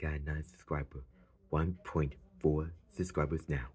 got 9 subscribers. 1.4 subscribers now.